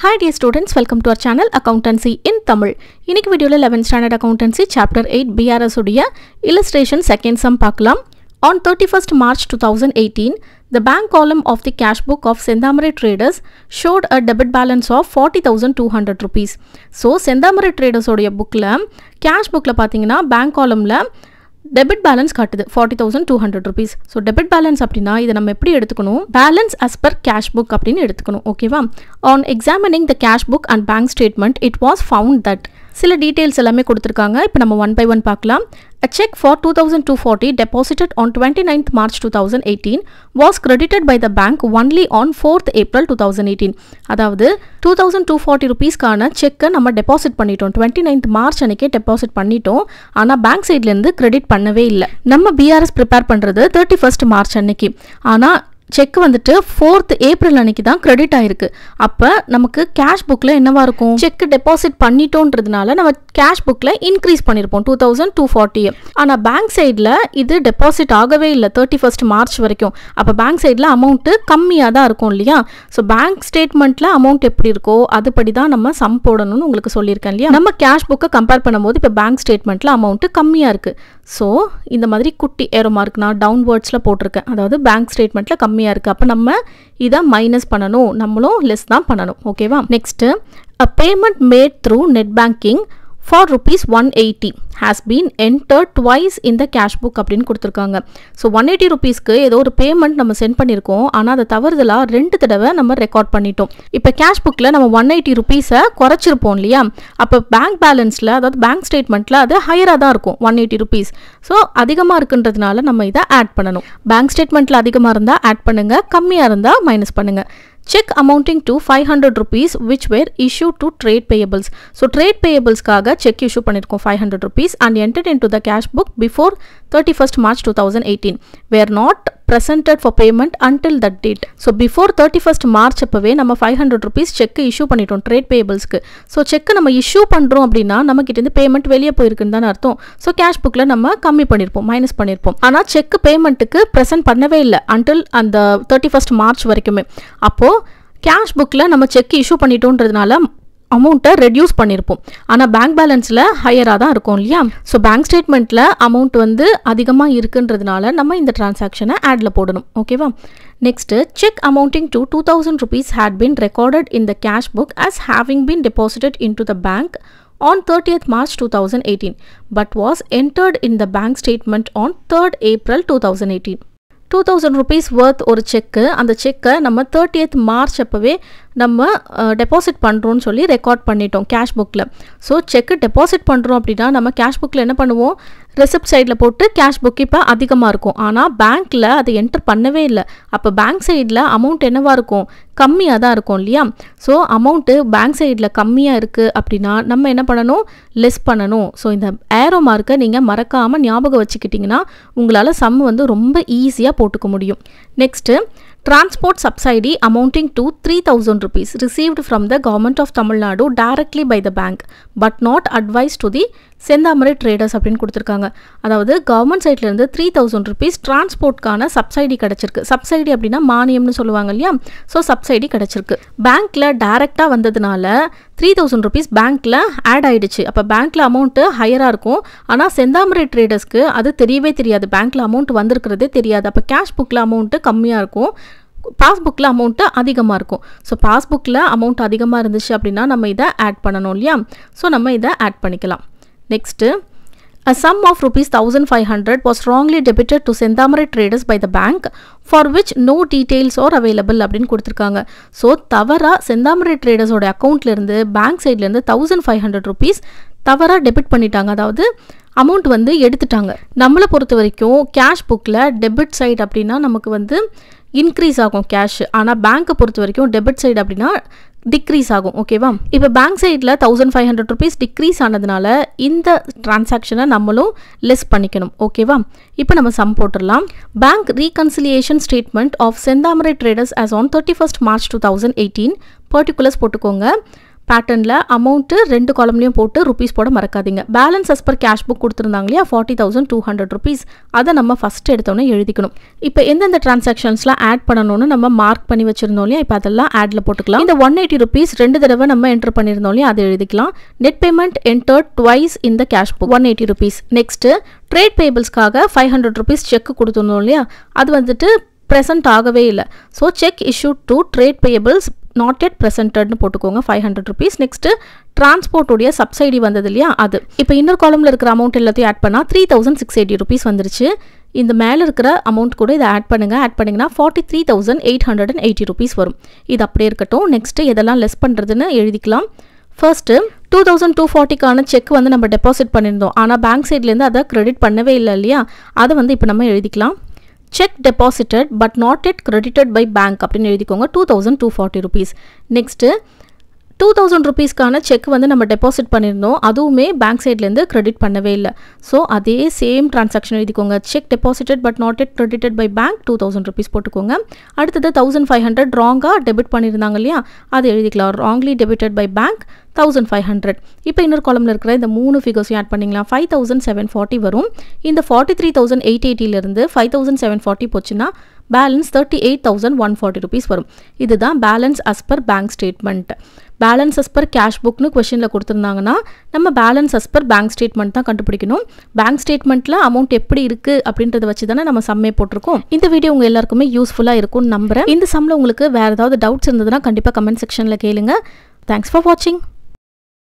Hi dear students welcome to our channel accountancy in Tamil இன்றைக்கி வீடியோவில் eleventh standard accountancy chapter eight BRS உடைய illustration second sum பார்க்கலாம். On thirty first March two thousand eighteen the bank column of the cash book of Sendamare traders showed a debit balance of 40,200 rupees. So Senthamarai ட்ரேடர்ஸோடைய புக்கில் cash புக்கில் பார்த்தீங்கன்னா bank காலமில் debit balance காட்டுது. Forty thousand two hundred rupees so debit balance அப்படின்னா இதை நம்ம எப்படி எடுத்துக்கணும்? Balance as per cash book அப்படின்னு எடுத்துக்கணும். ஓகேவா on examining the cash book and bank statement it was found that சில டீட்டெயில்ஸ் எல்லாமே கொடுத்துருக்காங்க. இப்போ நம்ம ஒன் பை ஒன் பார்க்கலாம். A check for 2240 deposited on 29th March 2018 was credited by the bank only on 4th April 2018 அதாவது 2240 ருபீஸ்க்கான செக்கை நம்ம deposit பண்ணிட்டோம். 29th மார்ச் அன்னைக்கே டெபாசிட் பண்ணிட்டோம். ஆனால் பேங்க் சைட்லேருந்து கிரெடிட் பண்ணவே இல்லை. நம்ம பிஆர்எஸ் ப்ரிப்பேர் பண்ணுறது தேர்ட்டி ஃபர்ஸ்ட் மார்ச் அன்னைக்கு. ஆனால் செக் வந்துட்டு ஃபோர்த் ஏப்ரல் அன்னைக்கு தான் கிரெடிட் ஆயிருக்கு. அப்போ நமக்கு கேஷ் புக்கில் என்னவா இருக்கும்? செக் டெபாசிட் பண்ணிட்டோன்றதுனால நம்ம கேஷ் புக்கில் இன்க்ரீஸ் பண்ணியிருப்போம் டூ தௌசண்ட் டூ ஃபார்ட்டி ஆனால் பேங்க் சைடில் இது டெபாசிட் ஆகவே இல்லை தேர்ட்டி ஃபர்ஸ்ட் மார்ச் வரைக்கும். அப்போ பேங்க் சைடில் அமௌண்ட்டு கம்மியாக தான் இருக்கும் இல்லையா? ஸோ பேங்க் ஸ்டேட்மெண்ட்டில் அமௌண்ட் எப்படி இருக்கோ அதுபடி தான் நம்ம சம் போடணும்னு உங்களுக்கு சொல்லியிருக்கேன் இல்லையா? நம்ம கேஷ் புக்கை கம்பேர் பண்ணும்போது இப்போ பேங்க் ஸ்டேட்மெண்ட்டில் அமௌண்ட்டு கம்மியாக இருக்குது ஸோ இந்த மாதிரி குட்டி ஏரோ மார்க் நான் டவுன்வேர்ட்ஸில் போட்டிருக்கேன். அதாவது பேங்க் ஸ்டேட்மெண்ட்டில் கம்மியாக இருக்குது அப்போ நம்ம இதை மைனஸ் பண்ணணும். நம்மளும் லெஸ் தான் பண்ணணும். ஓகேவா next a payment made through net banking for rupees one eighty has been entered twice இந்த கேஷ் புக் அப்படின்னு கொடுத்துருக்காங்க. ஸோ ஒன் எயிட்டி ருபீஸ்க்கு ஏதோ ஒரு பேமெண்ட் நம்ம சென்ட் பண்ணியிருக்கோம். ஆனால் அதை தவறுதலாக ரெண்டு தடவை நம்ம ரெக்கார்ட் பண்ணிட்டோம். இப்போ கேஷ் புக்கில் நம்ம ஒன் எயிட்டி ருபீஸை குறைச்சிருப்போம் இல்லையா? அப்போ பேங்க் பேலன்ஸில் அதாவது பேங்க் ஸ்டேட்மெண்ட்டில் அது ஹையராக தான் இருக்கும் ஒன் எயிட்டி ருபீஸ் ஸோ அதிகமாக இருக்குன்றதுனால நம்ம இதை ஆட் பண்ணணும். பேங்க் ஸ்டேட்மெண்ட்டில் அதிகமாக இருந்தால் ஆட் பண்ணுங்கள் கம்மியாக இருந்தால் மைனஸ் பண்ணுங்கள் cheque amounting to five hundred rupees which were issue to trade payables so trade பேயபிள்ஸ்க்காக cheque issue பண்ணியிருக்கோம் five hundred rupees and entered in to the cash book before thirty first March two thousand eighteen were not presented for payment until that date so before thirty first March அப்போவே நம்ம five hundred rupees cheque issue பண்ணிட்டோம் trade பேபிள்ஸ்க்கு so cheque நம்ம issue பண்ணுறோம் அப்படின்னா நம்ம கிட்டேருந்து payment வெளியே போயிருக்குன்னு தானே அர்த்தம். ஸோ கேஷ் புக்கில் நம்ம கம்மி பண்ணியிருப்போம் மைனஸ் பண்ணியிருப்போம் ஆனால் செக் பேமெண்ட்டுக்கு ப்ரெசென்ட் பண்ணவே இல்லை அன்டில் அந்த தேர்ட்டி ஃபஸ்ட் மார்ச் வரைக்குமே. அப்போது கேஷ் புக்கில் நம்ம செக் இஷ்யூ பண்ணிட்டோன்றதுனால அமௌண்ட்டை ரெடியூஸ் பண்ணியிருப்போம் ஆனால் பேங்க் பேலன்ஸில் ஹையராக தான் இருக்கும் இல்லையா? ஸோ பேங்க் ஸ்டேட்மெண்ட்டில் அமௌண்ட் வந்து அதிகமாக இருக்குன்றதுனால நம்ம இந்த டிரான்சாக்ஷனை ஆடில் போடணும். ஓகேவா next cheque amounting to two thousand rupees had been recorded in the cash book as having been deposited in to the bank on 30th March 2018 but was entered in the bank statement on 3rd April 2018. Two thousand rupees worth ஒரு cheque அந்த செக்கை நம்ம thirtieth March அப்போவே நம்ம deposit பண்ணுறோன்னு சொல்லி record பண்ணிட்டோம் cash புக்கில் ஸோ செக்கு டெபாசிட் பண்ணுறோம் அப்படின்னா நம்ம கேஷ் புக்கில் என்ன பண்ணுவோம்? ரெசிப்ட் சைடில் போட்டு கேஷ் புக் இப்போ அதிகமாக இருக்கும். ஆனால் பேங்க்கில் அதை என்டர் பண்ணவே இல்லை. அப்போ பேங்க் சைடில் அமௌண்ட் என்னவாக இருக்கும்? கம்மியாக தான் இருக்கும் இல்லையா? ஸோ அமௌண்ட்டு பேங்க் சைடில் கம்மியாக இருக்குது அப்படின்னா நம்ம என்ன பண்ணணும்? லெஸ் பண்ணணும். ஸோ இந்த ஏரோ மார்க்கை நீங்கள் மறக்காமல் ஞாபகம் வச்சுக்கிட்டிங்கன்னா உங்களால் சம் வந்து ரொம்ப ஈஸியாக போட்டுக்க முடியும். Next transport subsidy amounting to 3000 rupees received from the government of Tamil Nadu directly by the bank but not advised to the Senthamarai traders அப்படின்னு கொடுத்துருக்காங்க. அதாவது கவர்மெண்ட் சைட்லேருந்து த்ரீ தௌசண்ட் ருபீஸ் டிரான்ஸ்போர்ட்கான சப்சைடி கிடச்சிருக்கு. சப்சைடி அப்படின்னா மானியம்னு சொல்லுவாங்க இல்லையா? ஸோ சப்சைடி கிடச்சிருக்கு. பேங்க்கில் டைரெக்டாக வந்ததுனால த்ரீ தௌசண்ட் ருபீஸ் பேங்க்கில் ஆட் ஆகிடுச்சு அப்போ பேங்க்கில் அமௌண்ட்டு ஹையராக இருக்கும். ஆனால் செந்தாமரை ட்ரேடர்ஸ்க்கு அது தெரியவே தெரியாது. பேங்க்கில் அமௌண்ட் வந்திருக்கிறதே தெரியாது. அப்போ கேஷ் புக்கில் அமௌண்ட்டு கம்மியாக இருக்கும். பாஸ்புக்கில் அமௌண்ட்டு அதிகமாக இருக்கும். ஸோ பாஸ்புக்கில் அமௌண்ட் அதிகமாக இருந்துச்சு அப்படின்னா நம்ம இதை ஆட் பண்ணணும் இல்லையா? ஸோ நம்ம இதை ஆட் பண்ணிக்கலாம். Next A sum of rupees 1500 was wrongly debited to Sendamarai traders by the bank for which no details are available அப்படின்னு கொடுத்துருக்காங்க. ஸோ தவறாக செந்தாமரை ட்ரேடர்ஸோட அக்கௌண்ட்லேருந்து பேங்க் சைட்லேருந்து தௌசண்ட் ஃபைவ் ஹண்ட்ரட் ருபீஸ் தவறாக டெபிட் பண்ணிட்டாங்க. அதாவது அமௌண்ட் வந்து எடுத்துட்டாங்க. நம்மளை பொறுத்த வரைக்கும் கேஷ் புக்கில் டெபிட் சைட் அப்படின்னா நமக்கு வந்து இன்க்ரீஸ் ஆகும் கேஷ் ஆனால் பேங்க்கை பொறுத்த வரைக்கும் டெபிட் சைடு அப்படின்னா டிக்ரீஸ் ஆகும் ஓகேவா இப்போ பேங்க் சைடில் thousand five hundred rupees decrease ஆனதுனால இந்த டிரான்சாக்ஷனை நம்மளும் லெஸ் பண்ணிக்கணும் ஓகேவா இப்போ நம்ம சம் போட்டுடலாம். Bank reconciliation statement of Senthamarai traders as on thirty first March two thousand eighteen particulars போட்டுக்கோங்க. பேட்டர்னில் அமௌண்ட்டு ரெண்டு காலம்லையும் போட்டு ருபீஸ் போட மறக்காதீங்க. பேலன்ஸ் as கேஷ் புக் கொடுத்துருந்தாங்க இல்லையா? Forty thousand two hundred rupees அதை நம்ம ஃபஸ்ட்டு எடுத்தோன்னே எழுதிக்கணும். இப்போ எந்தெந்த டிரான்சாக்ஷன்ஸ்லாம் ஆட் பண்ணணும்னு நம்ம மார்க் பண்ணி வச்சிருந்தோம் இல்லையா? இப்போ அதெல்லாம் ஆடில் போட்டுக்கலாம். இந்த ஒன் எயிட்டி ருபீஸ் ரெண்டு தடவை நம்ம என்டர் பண்ணியிருந்தோம் இல்லையா? அதை எழுதிக்கலாம். நெட் பேமெண்ட் என்டர்ட் ட்வைஸ் இந்த cash book one eighty rupees next trade பேபிள்ஸ்க்காக five hundred rupees cheque கொடுத்துருந்தோம் இல்லையா? அது வந்துட்டு ப்ரெசென்ட் ஆகவே இல்லை. So cheque issue to trade payables not yet ப்ரெசென்டட்னு போட்டுக்கோங்க ஃபைவ் ஹண்ட்ரட் ருபீஸ் நெக்ஸ்ட்டு டிரான்ஸ்போர்ட்டுடைய சப்சைடி வந்தது இல்லையா? அது. இப்போ இன்னொரு காலமில் இருக்கிற அமௌண்ட் எல்லாத்தையும் ஆட் பண்ணால் three thousand six eighty rupees வந்துருச்சு. இந்த மேலே இருக்கிற அமௌண்ட் கூட இதை ஆட் பண்ணுங்கள் ஆட் பண்ணிங்கன்னா forty three thousand eight hundred and eighty rupees வரும். இது அப்படியே இருக்கட்டும். நெக்ஸ்ட்டு எதெல்லாம் லெஸ் பண்ணுறதுன்னு எழுதிக்கலாம். ஃபர்ஸ்ட்டு டூ தௌசண்ட் டூ ஃபார்ட்டிக்கான செக் வந்து நம்ம டெபாசிட் பண்ணியிருந்தோம். ஆனால் பேங்க் சைட்லேருந்து அதை கிரெடிட் பண்ணவே இல்லை இல்லையா? அதை வந்து இப்போ நம்ம எழுதிக்கலாம். Cheque deposited but not yet credited by bank அப்படின்னு எழுதிக்கோங்க. Two thousand two forty rupees next two thousand ருபீஸ்க்கான cheque வந்து நம்ம டெபாசிட் பண்ணியிருந்தோம். அதுவுமே பேங்க் சைட்லேருந்து கிரெடிட் பண்ணவே இல்லை. ஸோ அதே சேம் டிரான்சாக்ஷன் எழுதிக்கோங்க. Cheque deposited but not yet credited by bank two thousand rupees போட்டுக்கோங்க. அடுத்தது தௌசண்ட் ஃபைவ் ஹண்ட்ரட் ராங்காக டெபிட் பண்ணியிருந்தாங்க இல்லையா? அது எழுதிக்கலாம். Wrongly debited by bank thousand five hundred இப்போ இன்னொரு காலமில் இருக்கிற இந்த மூணு ஃபிகர்ஸையும் ஆட் பண்ணிங்களா ஃபைவ் தௌசண்ட் செவன் ஃபார்ட்டி வரும். இந்த ஃபார்ட்டி த்ரீ தௌசண்ட் எயிட் எயிட்டிலேருந்து ஃபைவ் தௌசண்ட் செவன் ஃபார்ட்டி போச்சுன்னா balance thirty eight thousand one forty rupees வரும். இதுதான் balance as per bank statement balance as per cash புக்னு கொஷினில் கொடுத்துருந்தாங்கன்னா நம்ம balance as per bank statement தான் கண்டுபிடிக்கணும். பேங்க் ஸ்டேட்மெண்ட்டில் அமௌண்ட் எப்படி இருக்குது அப்படின்றத வச்சு தானே நம்ம சம்மே போட்டிருக்கோம். இந்த வீடியோ உங்கள் எல்லாருக்குமே யூஸ்ஃபுல்லாக இருக்கும்னு நம்புகிறேன் இந்த சம்மில் உங்களுக்கு வேறு ஏதாவது டவுட்ஸ் இருந்ததுன்னா கண்டிப்பாக கமெண்ட் செக்ஷனில் கேளுங்க. தேங்க்ஸ் ஃபார் வாட்சிங்